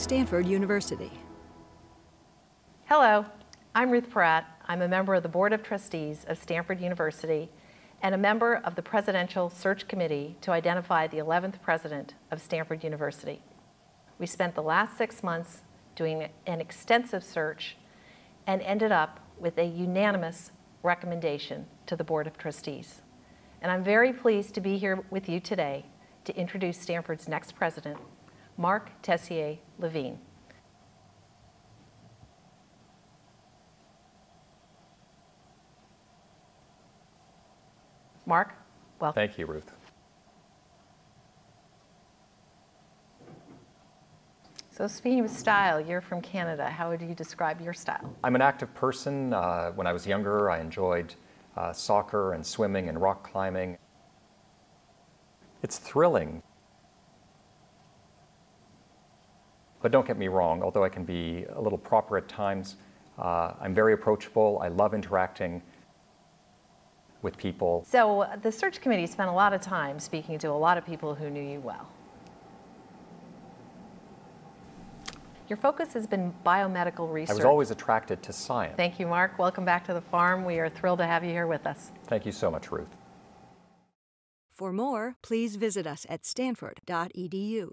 Stanford University. Hello, I'm Ruth Porat. I'm a member of the Board of Trustees of Stanford University and a member of the Presidential Search Committee to identify the 11th president of Stanford University. We spent the last six months doing an extensive search and ended up with a unanimous recommendation to the Board of Trustees. And I'm very pleased to be here with you today to introduce Stanford's next president, Mark Tessier Levine. Mark, welcome. Thank you, Ruth. So speaking of style, you're from Canada. How would you describe your style? I'm an active person. Uh, when I was younger, I enjoyed uh, soccer and swimming and rock climbing. It's thrilling. But don't get me wrong, although I can be a little proper at times, uh, I'm very approachable. I love interacting with people. So the search committee spent a lot of time speaking to a lot of people who knew you well. Your focus has been biomedical research. I was always attracted to science. Thank you, Marc. Welcome back to the farm. We are thrilled to have you here with us. Thank you so much, Ruth. For more, please visit us at stanford.edu.